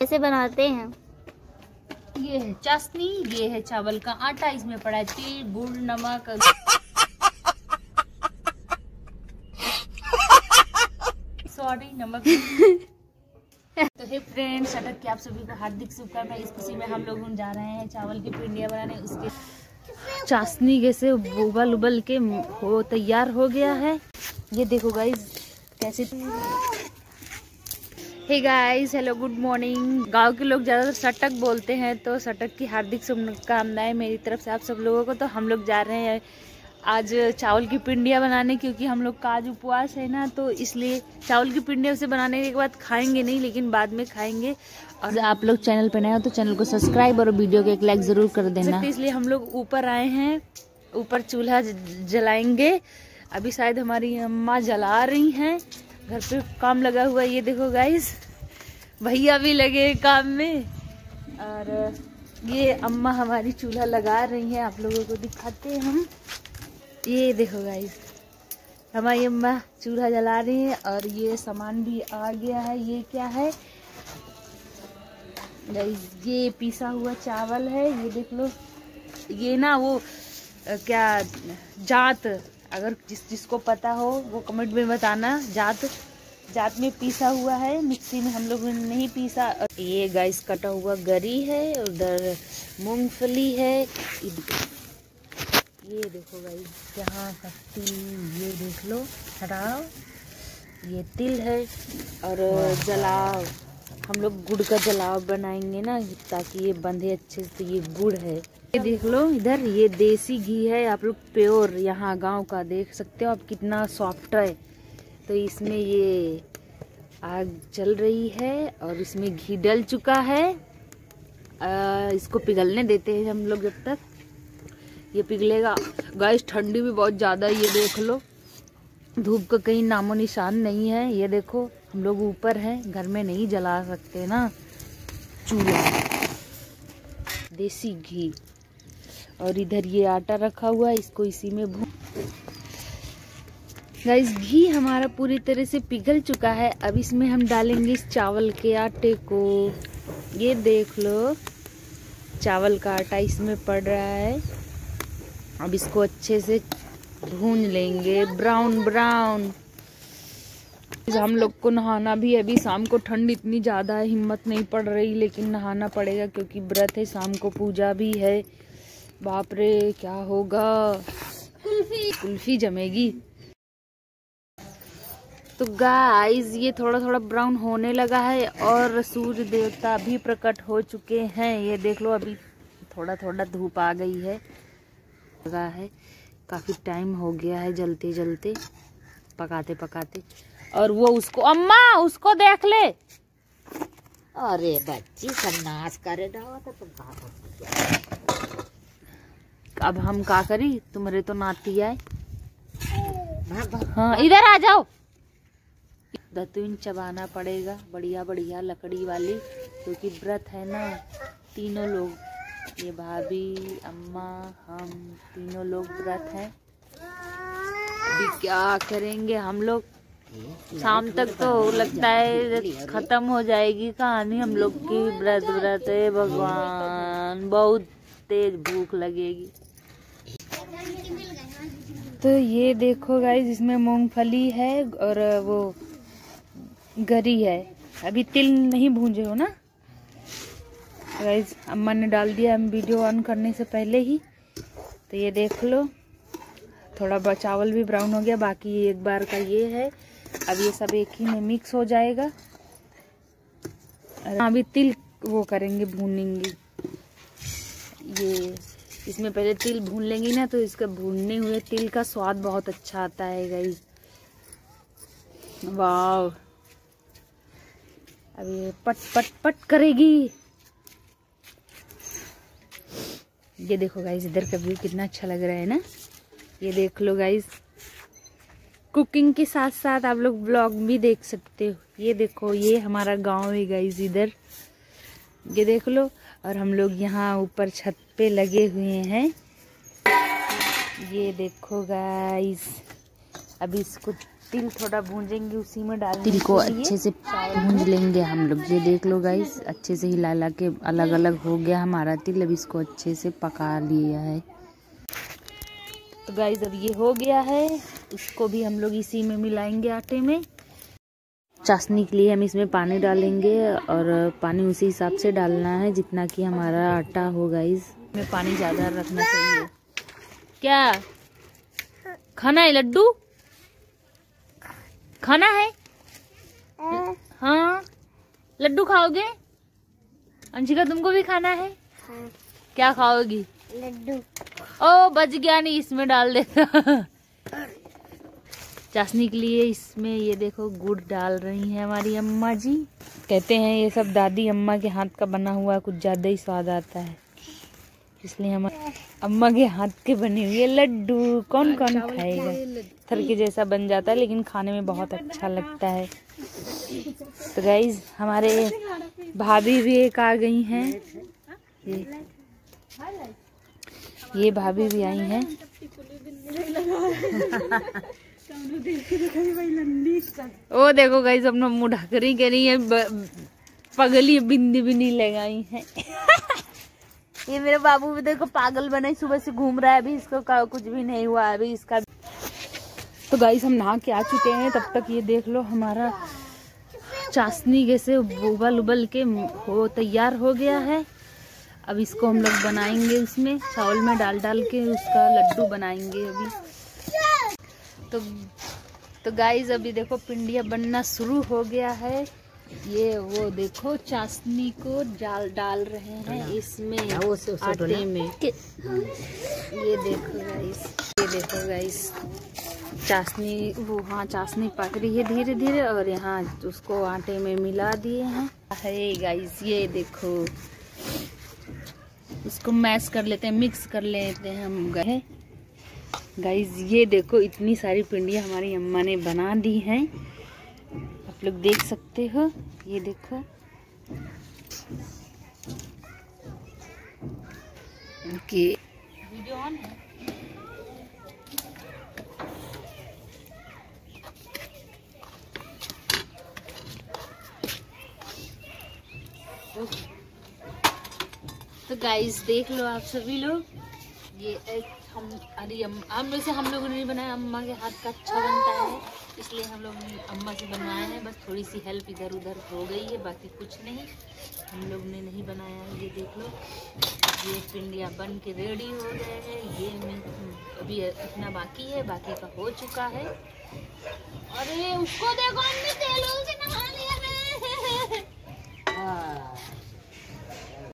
कैसे बनाते हैं? ये है चाशनी, ये है चावल का आटा, इसमें पड़ा है तेल, गुड़, नमक। सॉरी नमक। तो हे फ्रेंड्स अटक के आप सभी को हार्दिक शुभकामनाएँ, इस खुशी में हम लोग जा रहे हैं चावल की पिंडिया बनाने। उसके चाशनी जैसे उबल उबल के हो, तैयार हो गया है। ये देखो गाइस कैसे hey guys hello good morning गाँव के लोग ज़्यादातर सटक बोलते हैं तो सटक की हार्दिक शुभकामनाएँ मेरी तरफ़ से आप सब लोगों को। तो हम लोग जा रहे हैं आज चावल की पिंडियाँ बनाने क्योंकि हम लोग का आज उपवास है ना तो इसलिए चावल की पिंडिया से बनाने के बाद खाएँगे नहीं लेकिन बाद में खाएँगे। और आप लोग चैनल पर नए हो तो चैनल को सब्सक्राइब और वीडियो को एक लाइक ज़रूर कर देना। इसलिए हम लोग ऊपर आए हैं ऊपर चूल्हा जलाएँगे। अभी शायद हमारी अम्मा जला रही हैं घर पे काम लगा हुआ है ये देखो गाइस भैया भी लगे काम में। और ये अम्मा हमारी चूल्हा लगा रही हैं, आप लोगों को दिखाते हैं हम। ये देखो गाइस हमारी अम्मा चूल्हा जला रही हैं और ये सामान भी आ गया है। ये क्या है? गाइस ये पिसा हुआ चावल है। ये देख लो। ये ना वो क्या, जात, अगर जिस, जिसको पता हो, वो कमेंट में बताना, जात। जात में पीसा हुआ है, मिक्सी में हम लोग नहीं पीसा। ये गाइस कटा हुआ गरी है, उधर मूंगफली है। ये देखो यहाँ का तिल ये देख लो, हटाओ। ये तिल है, और जलाव। हम लोग गुड़ का जलाव बनाएँगे ना, ताकि ये बंधे अच्छे से तो ये गुड़ है। ये देख लो, इधर ये देसी घी है, आप लोग प्योर यहाँ गाँव का देख सकते हो, आप कितना सॉफ्ट है। तो इसमें ये आग चल रही है और इसमें घी डल चुका है। आ, इसको पिघलने देते हैं हम लोग जब तक। ये पिघलेगा। गैस ठंडी भी बहुत ज़्यादा ये देख लो। धूप का कहीं नामो निशान नहीं है। ये देखो हम लोग ऊपर हैं घर में नहीं जला सकते ना। चूल्हा। देसी घी। और इधर ये आटा रखा हुआ है इसको इसी में भून गाइस घी हमारा पूरी तरह से पिघल चुका है। अब इसमें हम डालेंगे इस चावल के आटे को। ये देख लो। चावल का आटा इसमें पड़ रहा है। अब इसको अच्छे से भून लेंगे। Brown brown. हम लोग को नहाना भी अभी शाम को ठंड इतनी ज़्यादा है, हिम्मत नहीं पड़ रही, लेकिन नहाना पड़ेगा क्योंकि व्रत है, शाम को पूजा भी है। बाप रे, क्या होगा? कुल्फी। कुल्फी जमेगी। तो गाइस ये थोड़ा थोड़ा ब्राउन होने लगा है और सूर्य देवता भी प्रकट हो चुके हैं। ये देख लो अभी थोड़ा थोड़ा धूप आ गई है। लगा है। काफ़ी टाइम हो गया है जलते जलते पकाते पकाते और वो उसको अम्मा उसको देख ले। अरे बच्ची सन्नास करे तो तुम अब हम का करी? तुम्हारे तो नाती आए। हाँ इधर आ जाओ। दतुन चबाना पड़ेगा बढ़िया बढ़िया लकड़ी वाली, क्योंकि व्रत है ना, तीनों लोग, ये भाभी, अम्मा, हम, तीनों लोग व्रत हैं। अभी क्या करेंगे हम लोग? शाम तक तो लगता है खत्म हो जाएगी कहानी हम लोग की, व्रत व्रत है भगवान, बहुत तेज भूख लगेगी। तो ये देखो गाइस, इसमें मूंगफली है और वो गरी है। अभी तिल नहीं भूंजे हो ना? गाइस अम्मा ने डाल दिया हम वीडियो ऑन करने से पहले ही। तो ये देख लो। थोड़ा चावल भी ब्राउन हो गया, बाकी एक बार का ये है। अब ये सब एक ही में मिक्स हो जाएगा। अभी तिल वो करेंगे भूनेंगे। ये, इसमें पहले तिल भून लेंगी ना तो इसका भूनने हुए तिल का स्वाद बहुत अच्छा आता है गाइस वाह अब ये पट पट पट करेगी। ये देखो गाइस इधर का व्यू कितना अच्छा लग रहा है ना? ये देख लो गाइस कुकिंग के साथ साथ आप लोग ब्लॉग भी देख सकते हो। ये देखो, ये हमारा गाँव है गाइस इधर। ये देख लो, और हम लोग यहाँ ऊपर छत पे लगे हुए हैं। ये देखो गाइस अभी इसको तिल थोड़ा भूंजेंगे उसी में डाल तिल को अच्छे से भूंज लेंगे हम लोग। ये देख लो गाइस अच्छे से हिला हिला के अलग अलग हो गया हमारा तिल। अब इसको अच्छे से पका लिया है। तो गाइस अब ये हो गया है। इसको भी हम लोग इसी में मिलाएँगे आटे में। चाशनी के लिए हम इसमें पानी डालेंगे और पानी उसी हिसाब से डालना है जितना कि हमारा आटा हो गाइस में पानी ज़्यादा रखना चाहिए। क्या? खाना है लड्डू? खाना है? हाँ। लड्डू खाओगे? अंशिका तुमको भी खाना है? क्या खाओगी? लड्डू। ओ बच गया नहीं इसमें डाल देता चाशनी के लिए इसमें ये देखो गुड़ डाल रही है हमारी अम्मा जी। कहते हैं ये सब दादी अम्मा के हाथ का बना हुआ कुछ ज़्यादा ही स्वाद आता है। इसलिए हम अम्मा के हाथ के बने हुए लड्डू। कौन कौन खाएगा? थर के जैसा बन जाता है लेकिन खाने में बहुत अच्छा लगता है। तो गाइज़ हमारे भाभी भी एक आ गई हैं। ये ये भाभी भी आई हैं। ओ देखो गाइस अपना मुँह कह रही है पगली बिंदी भी नहीं लगाई है। ये मेरे बाबू भी देखो पागल बने, सुबह से घूम रहा है अभी, इसको कुछ भी नहीं हुआ अभी, इसका तो गाइस हम नहा के आ चुके हैं, तब तक ये देख लो हमारा चाशनी जैसे उबल उबल के हो, तैयार हो गया है। अब इसको हम लोग बनाएँगे इसमें, चावल में डाल डाल के उसका लड्डू बनाएँगे अभी। तो तो गाइस अभी देखो पिंडिया बनना शुरू हो गया है। ये वो देखो चाशनी को डाल डाल रहे हैं इसमें आटे में। ये देखो गाइस ये देखो गाइस चाशनी वो हाँ चाशनी पक रही है धीरे धीरे और यहाँ उसको आटे में मिला दिए हैं। है गाइस ये देखो। इसको मैश कर लेते हैं मिक्स कर लेते हैं हम गए गाइस ये देखो इतनी सारी पिंडियाँ हमारी अम्मा ने बना दी हैं। लोग देख सकते हो। ये देखो। ओके वीडियो ऑन है। तो गाइस देख लो आप सभी लोग। ये एक हम अरे हम वैसे हम लोगों ने नहीं बनाया अम्मा के हाथ का अच्छा बनता है। इसलिए हम लोग ने अम्मा से बनवाए हैं। बस थोड़ी सी हेल्प इधर उधर हो गई है, बाकी कुछ नहीं। हम लोग ने नहीं बनाया है, ये देख लो। ये पिंडिया बन के रेडी हो गए हैं। ये मैं अभी इतना बाकी है, बाकी का हो चुका है। अरे, उसको देखो हमने तेल से नहा